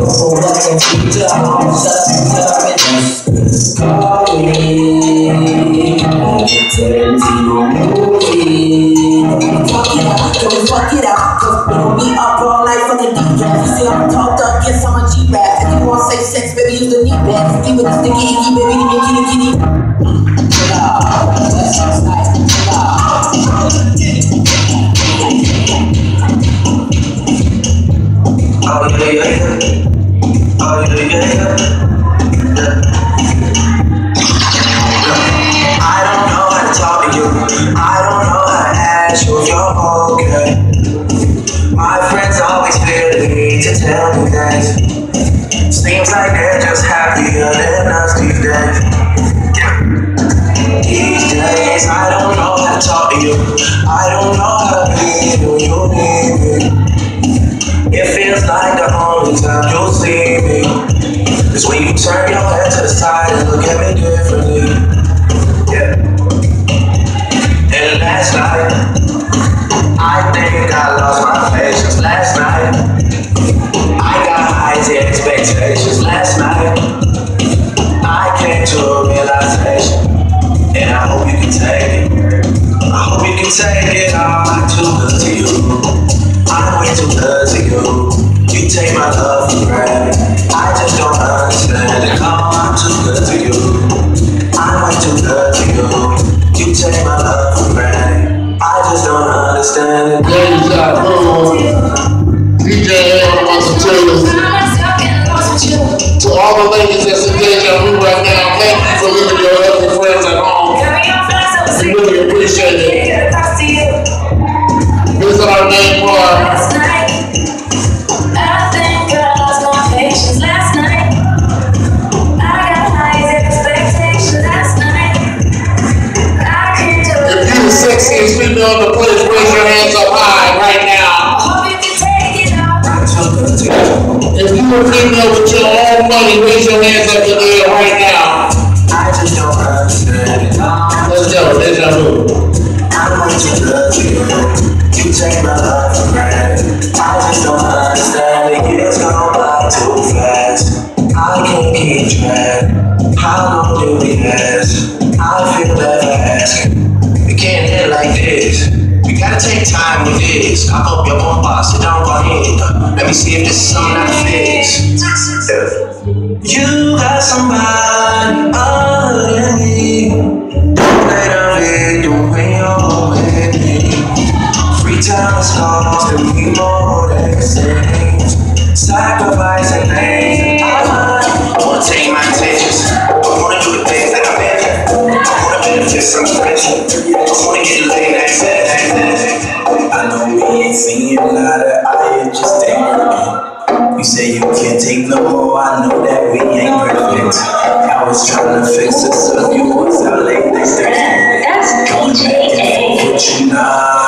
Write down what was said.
horoscope, what the future up, up and just. Fuck it we fuck it be up all night fucking I'm up, yes I'm a. If you want sex, baby, use the knee pad. Baby, kitty kitty. Oh yeah, yeah. Just happier than us these days. These days, I don't know how to talk to you. I don't know how to be when you need me. It feels like the only time you'll see me is when you turn your head to the side and look at me differently. Yeah. And last night, I think I lost my patience. Last night, take it. all, I'm too good to you. I'm way too good to you. You take my love for granted. I just don't understand it. Oh, I'm too good to you. I'm way too good to you. You take my love for granted. I just don't understand it. Ladies at home, DJ Aaron wants to tell you to all the ladies that's in deja vu right now, thank you for leaving your female in the place, raise your hands up high right now. If you a female with your own money, raise your hands up in the air right now. I. Let's go, deja vu. I'm way too to you. You take my love for granted. I just don't understand it. Years go by too fast. I can't keep track. How long do we last? I feel never. We can't end like this. We gotta take time with this. Cock up your own boss, sit down on it. Let me see if this is something I can fix. You got somebody other than me. Don't Let her doing your way. Free time is lost and we more than things. Sacrificing things. I wanna get laid like that. I know we ain't seeing eye to eye, it just ain't working. You say you can't take no more, I know that we ain't perfect. I was trying to fix us up, you was out late like Thursday. That's Going back and forth with you now.